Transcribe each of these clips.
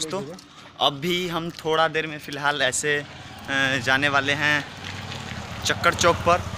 सुना ऐसा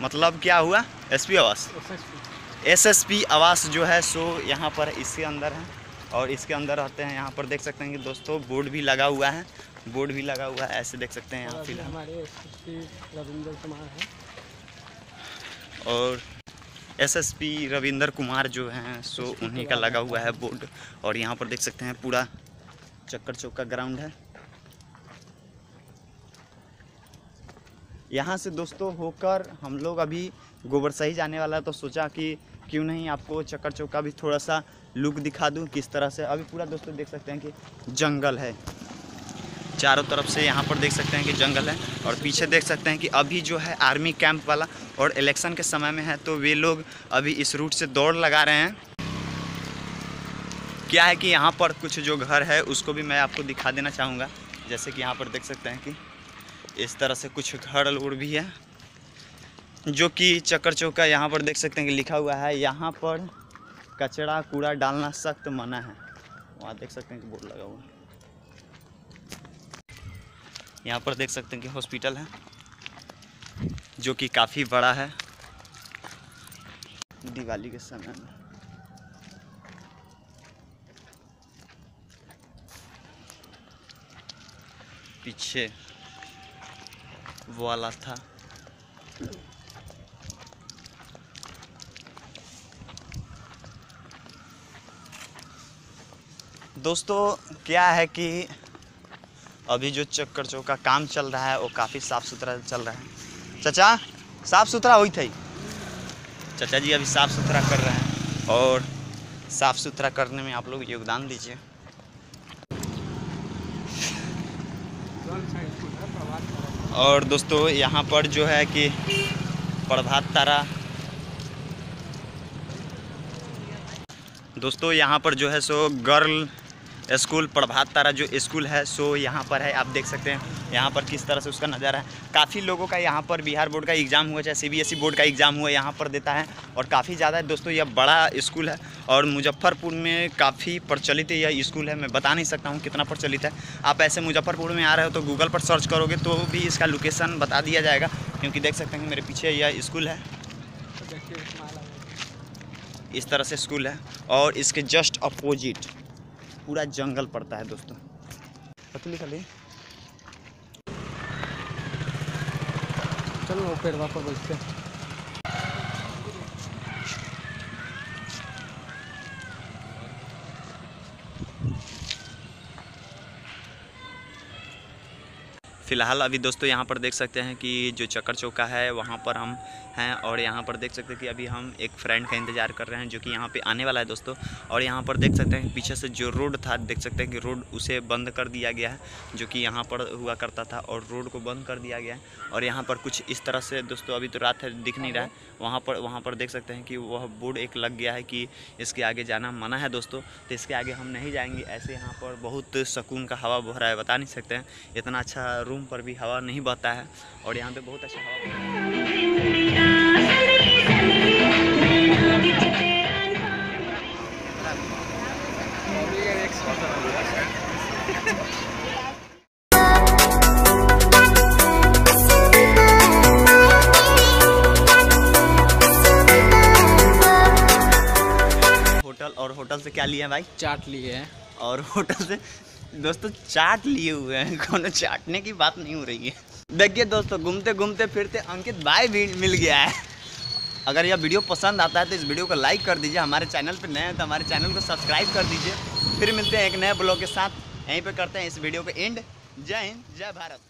मतलब क्या हुआ? एसपी आवास। एसएसपी आवास जो है सो यहाँ पर इसके अंदर है और इसके अंदर रहते हैं। यहाँ पर देख सकते हैं कि दोस्तों बोर्ड भी लगा हुआ है। बोर्ड भी लगा हुआ है ऐसे देख सकते हैं यहाँ फ़िलहाल। रविंद्र कुमार हैं। और एसएसपी रविंदर कुमार जो हैं सो उन्हीं का लगा हुआ है बोर्ड। और यहाँ पर देख सकते हैं पूरा चक्कर चौक का ग्राउंड है। यहाँ से दोस्तों होकर हम लोग अभी गोबर सही जाने वाला तो सोचा कि क्यों नहीं आपको चक्कर चौक का भी थोड़ा सा लुक दिखा दूँ किस तरह से। अभी पूरा दोस्तों देख सकते हैं कि जंगल है। चारों तरफ़ से यहाँ पर देख सकते हैं कि जंगल है और पीछे देख सकते हैं कि अभी जो है आर्मी कैंप वाला और इलेक्शन के समय में है तो वे लोग अभी इस रूट से दौड़ लगा रहे हैं। क्या है कि यहाँ पर कुछ जो घर है, उसको भी मैं आपको दिखा देना चाहूँगा। जैसे कि यहाँ पर देख सकते हैं कि इस तरह से कुछ घर उड़ भी है, जो कि चक्कर चौक यहाँ पर देख सकते हैं कि लिखा हुआ है, यहाँ पर कचरा कूड़ा डालना सख्त मना है। वहाँ देख सकते हैं कि बोर्ड लगा हुआ है। यहाँ पर देख सकते हैं कि हॉस्पिटल है, जो कि काफ़ी बड़ा है। दिवाली के समय में। पीछे वाला था। दोस्तों, क्या है कि अभी जो चक्कर चौक का काम चल रहा है, वो काफ़ी साफ़ सुथरा चल रहा है। चाचा साफ़ सुथरा हुई थी? चाचा जी अभी साफ़ सुथरा कर रहे हैं और साफ़ सुथरा करने में आप लोग योगदान दीजिए गर्ल्स हाई स्कूल है प्रभात भवन। और दोस्तों, यहाँ पर जो है कि प्रभात तारा। दोस्तों, यहाँ पर जो है so girl school Prabhat Tara जो स्कूल है, सो यहाँ पर है, आप देख सकते हैं यहाँ पर किस तरह से उसका नज़ारा है। काफ़ी लोगों का यहाँ पर बिहार बोर्ड का एग्ज़ाम हुआ, चाहे सीबीएसई बोर्ड का एग्ज़ाम हुआ, यहाँ पर देता है और काफ़ी ज़्यादा है। दोस्तों, यह बड़ा स्कूल है और मुजफ्फरपुर में काफ़ी प्रचलित यह स्कूल है। मैं बता नहीं सकता हूँ कितना प्रचलित है। आप ऐसे मुजफ्फरपुर में आ रहे हो तो गूगल पर सर्च करोगे तो भी इसका लोकेशन बता दिया जाएगा, क्योंकि देख सकते हैं मेरे पीछे यह स्कूल है। इस तरह से स्कूल है और इसके जस्ट अपोजिट। पूरा जंगल पड़ता है दोस्तों पतली खाली चलो पेड़ वापस बैठते हैं। फ़िलहाल अभी दोस्तों यहाँ पर देख सकते हैं कि जो चक्कर चौका है, वहाँ पर हम हैं और यहाँ पर देख सकते हैं कि अभी हम एक फ्रेंड का इंतज़ार कर रहे हैं जो कि यहाँ पे आने वाला है दोस्तों। और यहाँ पर देख सकते हैं पीछे से जो रोड था, देख सकते हैं कि रोड उसे बंद कर दिया गया है, जो कि यहाँ पर हुआ करता था और रोड को बंद कर दिया गया है। और यहाँ पर कुछ इस तरह से दोस्तों अभी तो रात है, दिख नहीं रहा है। वहाँ पर वहाँ पर देख सकते हैं कि वह बोर्ड एक लग गया है कि इसके आगे जाना मना है दोस्तों। तो इसके आगे हम नहीं जाएँगे, ऐसे यहाँ पर बहुत सुकून का हवा बह रहा है, बता नहीं सकते हैं। इतना अच्छा रूम पर भी हवा नहीं बहता है और यहाँ पे बहुत अच्छा हवा होटल और होटल से क्या लिए हैं भाई? चाट लिए हैं। और होटल से दोस्तों, चाट लिए हुए हैं। कोनो चाटने की बात नहीं हो रही है। देखिए दोस्तों, घूमते घूमते फिरते अंकित भाई भी मिल गया है। अगर यह वीडियो पसंद आता है तो इस वीडियो को लाइक कर दीजिए, हमारे चैनल पर नए हैं तो हमारे चैनल को सब्सक्राइब कर दीजिए। फिर मिलते हैं एक नए ब्लॉग के साथ। यहीं पर करते हैं इस वीडियो को एंड। जय हिंद, जय भारत।